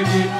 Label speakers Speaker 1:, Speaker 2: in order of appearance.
Speaker 1: You.